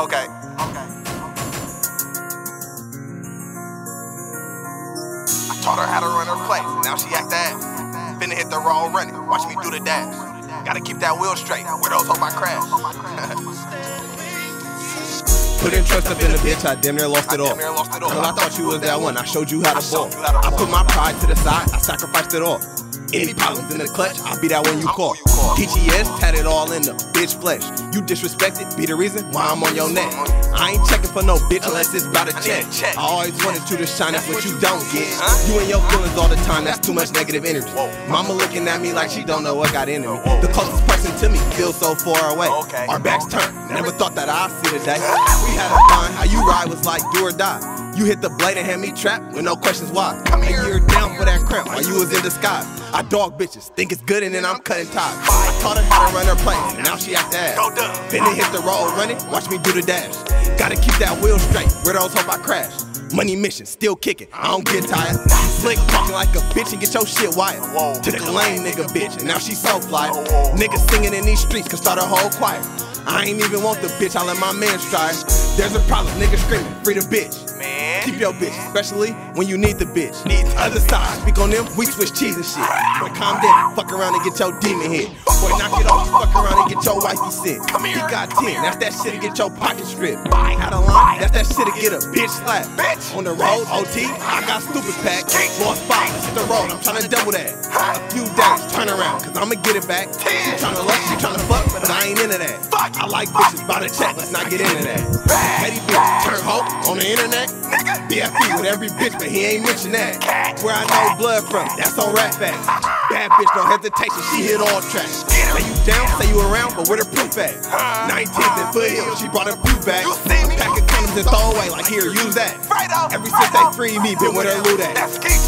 Okay. Okay. I taught her how to run her place. Now she act ass. Finna hit the road running. Watch me do the dash. Gotta keep that wheel straight. Where those on my crash. Couldn't trust up in a bitch, I damn near lost it all. Girl, I thought you was that one, I showed you how to fall. I put my pride to the side, I sacrificed it all. Any problems in the clutch, I'll be that one you call. TGS tatted all in the bitch flesh. You disrespected, be the reason why I'm on your neck. I ain't checking for no bitch unless it's about a check. I always wanted you to shine, that's what you don't get. You and your feelings all the time, that's too much negative energy. Mama looking at me like she don't know what got into me. The closest person to me feels so far away. Our backs turned, never thought that I'd see the day. Ah. We had a fun, how you ride was like do or die. You hit the blade and had me trapped with no questions why. Come here. down while you was in disguise. I dog bitches, think it's good and then I'm cutting ties. I taught her how to run her place, and now she at the ass. Go dumb. Finna hit the road running, watch me do the dash. Gotta keep that wheel straight, where those hope I crash. Money mission, still kicking, I don't get tired. Slick talking like a bitch and get your shit wired. Took a lame nigga bitch, and now she so fly. Niggas singing in these streets, can start a whole choir. I ain't even want the bitch, I let my man stride. There's a problem, nigga screaming, free the bitch. Man. Keep your bitch, especially when you need the bitch. Need the Other side, speak on them, we switch cheese and shit. But calm down, fuck around and get your demon hit. Boy, knock it off, fuck around and get your wifey sick. Come He got come 10, here. that's that shit to get your pocket stripped. Bye. Had a line, that's that shit to get a bitch slap. Bitch. On the road, OT, I got stupid pack. Lost five, hit the road, I'm tryna double that. A few days, turn around, cause I'ma get it back. She tryna love, she tryna fuck, but I ain't into that. Fuck. I like bitches by the check, let's not get into that. Petty bitch, turn hoe on the internet. BFE with every bitch, but he ain't mention that. Where I know blood from, that's on rap facts. Bad bitch, no hesitation, she hit all tracks. Say you down, say you around, but where the proof at? 19th and Foothill, she brought a few back. See? Pack of condoms and throw away, like here, use that. Right off. Ever since they freed me, been with her loot at.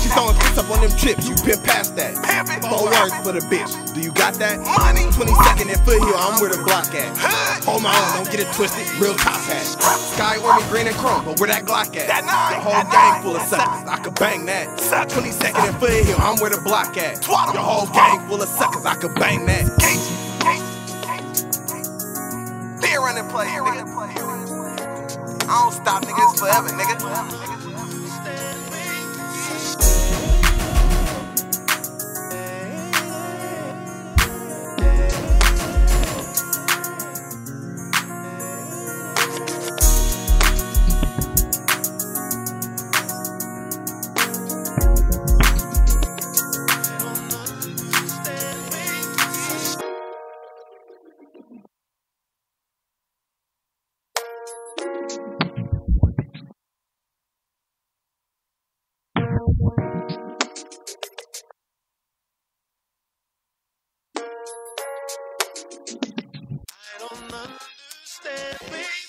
She throwing fits up on them trips, you been past that. Pimpin'. Four words for the bitch, do you got that? Money. 22nd and Foothill, I'm where the block at. Hold my own, don't get it twisted, real top hat. Sky ormy green and chrome, but where that Glock at? That nine, The whole gang full of suckers, I could bang that. Suckers. 22nd and Foothill, I'm where the block at. Your whole gang full of suckers, I could bang that. Gate. Gate. Be a running play, nigga. I don't stop, nigga. It's forever, nigga. baby.